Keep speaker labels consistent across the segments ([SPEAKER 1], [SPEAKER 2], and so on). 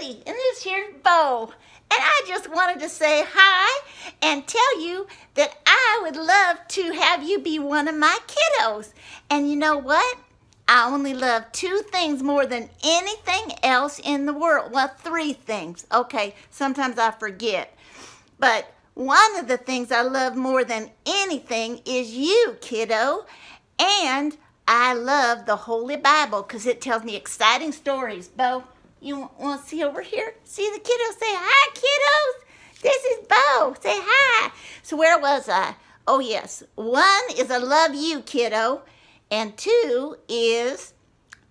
[SPEAKER 1] Goodie, and this here's Beau. And I just wanted to say hi and tell you that I would love to have you be one of my kiddos. And you know what? I only love two things more than anything else in the world. Well, three things. Okay, sometimes I forget. But one of the things I love more than anything is you, kiddo. And I love the Holy Bible because it tells me exciting stories. Beau, you want to see over here? See the kiddos? Say hi, kiddos. This is Beau. Say hi. So where was I? Oh, yes. One is I love you, kiddo. And two is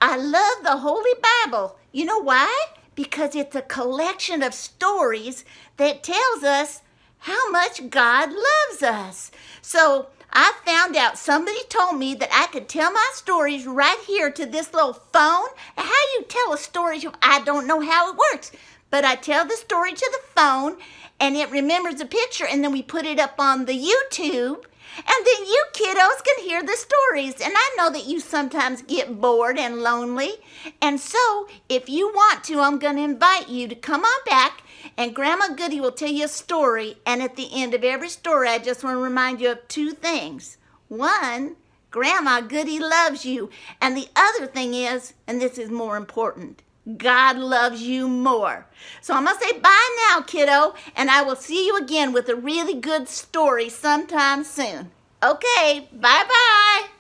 [SPEAKER 1] I love the Holy Bible. You know why? Because it's a collection of stories that tells us how much God loves us. So I found out somebody told me that I could tell my stories right here to this little phone. How you tell a story, I don't know how it works, but I tell the story to the phone and it remembers the picture and then we put it up on the YouTube and then you kiddos can hear the stories. And I know that you sometimes get bored and lonely. And so if you want to, I'm going to invite you to come on back and Grandma Goodie will tell you a story. And at the end of every story, I just want to remind you of two things. One, Grandma Goodie loves you. And the other thing is, and this is more important, God loves you more. So I'm going to say bye now, kiddo, and I will see you again with a really good story sometime soon. Okay, bye-bye.